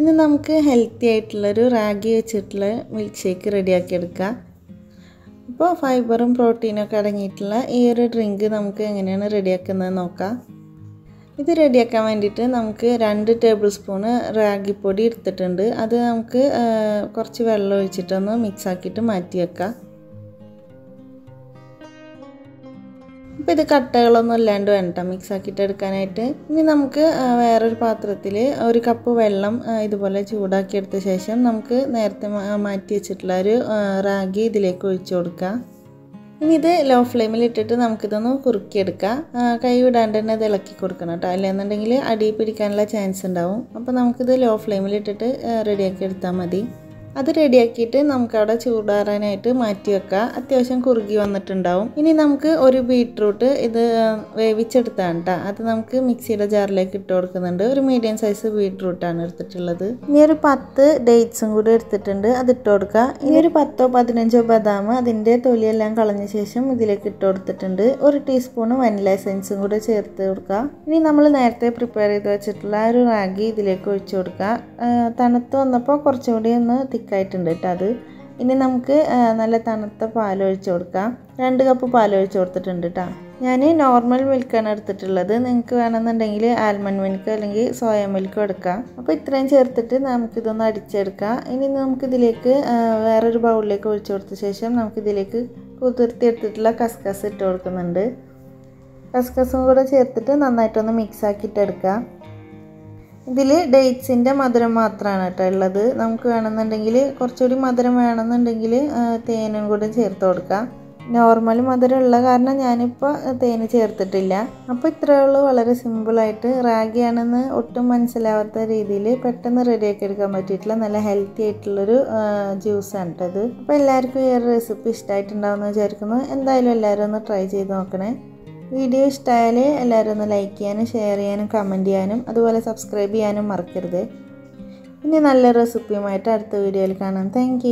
ഇനി നമുക്ക് ഹെൽത്തി ആയിട്ടുള്ളൊരു റാഗി വെച്ചിട്ടുള്ള മിൽക്ക് ഷേക്ക് റെഡിയാക്കിയെടുക്കാം അപ്പോൾ ഫൈബറും പ്രോട്ടീനും ഒക്കെ അടങ്ങിയിട്ടുള്ള ഈ ഒരു ഡ്രിങ്ക് നമുക്ക് എങ്ങനെയാണ് റെഡിയാക്കുന്നത് നോക്കാം. ഇത് റെഡിയാക്കാൻ വേണ്ടിയിട്ട് നമുക്ക് രണ്ട് ടേബിൾ സ്പൂണ് റാഗിപ്പൊടി എടുത്തിട്ടുണ്ട്. അത് നമുക്ക് കുറച്ച് വെള്ളം ഒഴിച്ചിട്ടൊന്ന് മിക്സ് ആക്കിയിട്ട് മാറ്റി വെക്കാം അപ്പോൾ ഇത് കട്ടകളൊന്നും ഇല്ലാണ്ട് വേണ്ട. മിക്സ് ആക്കിയിട്ട് എടുക്കാനായിട്ട്. ഇനി നമുക്ക് വേറൊരു പാത്രത്തിൽ ഒരു കപ്പ് വെള്ളം ഇതുപോലെ ചൂടാക്കി എടുത്ത ശേഷം നമുക്ക് നേരത്തെ മാറ്റി വെച്ചിട്ടുള്ള ഒരു റാഗി ഇതിലേക്ക് ഒഴിച്ചു കൊടുക്കാം. ഇനി ഇത് ലോ ഫ്ലെയിമിൽ ഇട്ടിട്ട് നമുക്കിതൊന്ന് കുറുക്കിയെടുക്കാം. കൈ വിടാണ്ട് തന്നെ ഇത് ഇളക്കി കൊടുക്കണം കേട്ടോ. അല്ലെന്നുണ്ടെങ്കിൽ അടി പിടിക്കാനുള്ള ചാൻസ് ഉണ്ടാവും. അപ്പോൾ നമുക്കിത് ലോ ഫ്ലെയിമിൽ ഇട്ടിട്ട് റെഡിയാക്കി എടുത്താൽ മതി. അത് റെഡിയാക്കിയിട്ട് നമുക്കവിടെ ചൂടാറാനായിട്ട് മാറ്റി വെക്കാം. അത്യാവശ്യം കുറുകി വന്നിട്ടുണ്ടാവും. ഇനി നമുക്ക് ഒരു ബീട്രൂട്ട് ഇത് വേവിച്ചെടുത്താണ് കേട്ടോ അത് നമുക്ക് മിക്സിയുടെ ജാറിലേക്ക് ഇട്ട് കൊടുക്കുന്നുണ്ട്. ഒരു മീഡിയം സൈസ് ബീട്രൂട്ടാണ് എടുത്തിട്ടുള്ളത്. ഇനി ഒരു പത്ത് ഡേറ്റ്സും കൂടി എടുത്തിട്ടുണ്ട്. അത് ഇട്ട് കൊടുക്കുക ഇനി ഒരു പത്തോ പതിനഞ്ചോ ബദാം അതിന്റെ തൊലിയെല്ലാം കളഞ്ഞ ശേഷം ഇതിലേക്ക് ഇട്ട് കൊടുത്തിട്ടുണ്ട്. ഒരു ടീസ്പൂൺ വനില എസൻസും കൂടെ ചേർത്ത് കൊടുക്കുക ഇനി നമ്മൾ നേരത്തെ പ്രിപ്പയർ ചെയ്ത് വെച്ചിട്ടുള്ള ഒരു റാഗി ഇതിലേക്ക് ഒഴിച്ചു കൊടുക്കുക തണുത്ത് വന്നപ്പോൾ കുറച്ചുകൂടി ഒന്ന് തിക്കായിട്ടുണ്ട് കേട്ടോ അത്. ഇനി നമുക്ക് നല്ല തണുത്ത പാൽ ഒഴിച്ചു കൊടുക്കാം. രണ്ട് കപ്പ് പാൽ ഒഴിച്ചു കൊടുത്തിട്ടുണ്ട് കേട്ടോ. ഞാൻ നോർമൽ മിൽക്കാണ് എടുത്തിട്ടുള്ളത്. നിങ്ങൾക്ക് വേണമെന്നുണ്ടെങ്കിൽ ആൽമണ്ട് മിൽക്ക് അല്ലെങ്കിൽ സോയ മിൽക്കും എടുക്കാം. അപ്പോൾ ഇത്രയും ചേർത്തിട്ട് നമുക്കിതൊന്ന് അടിച്ചെടുക്കാം. ഇനി നമുക്കിതിലേക്ക് വേറൊരു ബൗളിലേക്ക് ഒഴിച്ചു കൊടുത്ത ശേഷം നമുക്കിതിലേക്ക് കുതിർത്തി എടുത്തിട്ടുള്ള കസ്കസ് ഇട്ട് കൊടുക്കുന്നുണ്ട്. കസ്കസും കൂടെ ചേർത്തിട്ട് നന്നായിട്ടൊന്ന് മിക്സ് ആക്കിയിട്ട് എടുക്കാം. ഇതിൽ ഡേറ്റ്സിന്റെ മധുരം മാത്രമാണ് കേട്ടോ ഉള്ളത് നമുക്ക് വേണമെന്നുണ്ടെങ്കിൽ കുറച്ചുകൂടി മധുരം വേണമെന്നുണ്ടെങ്കിൽ തേനും കൂടി ചേർത്ത് കൊടുക്കാം. നോർമൽ മധുരം ഉള്ള കാരണം ഞാനിപ്പോൾ തേന് ചേർത്തിട്ടില്ല. അപ്പോൾ ഇത്രയേ ഉള്ളൂ. വളരെ സിമ്പിളായിട്ട് റാഗിയാണെന്ന് ഒട്ടും മനസ്സിലാവാത്ത രീതിയിൽ പെട്ടെന്ന് റെഡിയാക്കി എടുക്കാൻ പറ്റിയിട്ടുള്ള നല്ല ഹെൽത്തി ആയിട്ടുള്ളൊരു ജ്യൂസാണ് കേട്ടത് അപ്പോൾ എല്ലാവർക്കും ഈ ഒരു റെസിപ്പി ഇഷ്ടമായിട്ടുണ്ടാവുമെന്ന് വിചാരിക്കുന്നു. എന്തായാലും എല്ലാവരും ഒന്ന് ട്രൈ ചെയ്ത് നോക്കണേ. വീഡിയോ ഇഷ്ടമായാൽ എല്ലാവരും ഒന്ന് ലൈക്ക് ചെയ്യാനും ഷെയർ ചെയ്യാനും കമന്റ് ചെയ്യാനും അതുപോലെ സബ്സ്ക്രൈബ് ചെയ്യാനും മറക്കരുത്. ഇനി നല്ല റെസിപ്പിയുമായിട്ട് അടുത്ത വീഡിയോയിൽ കാണാം. താങ്ക്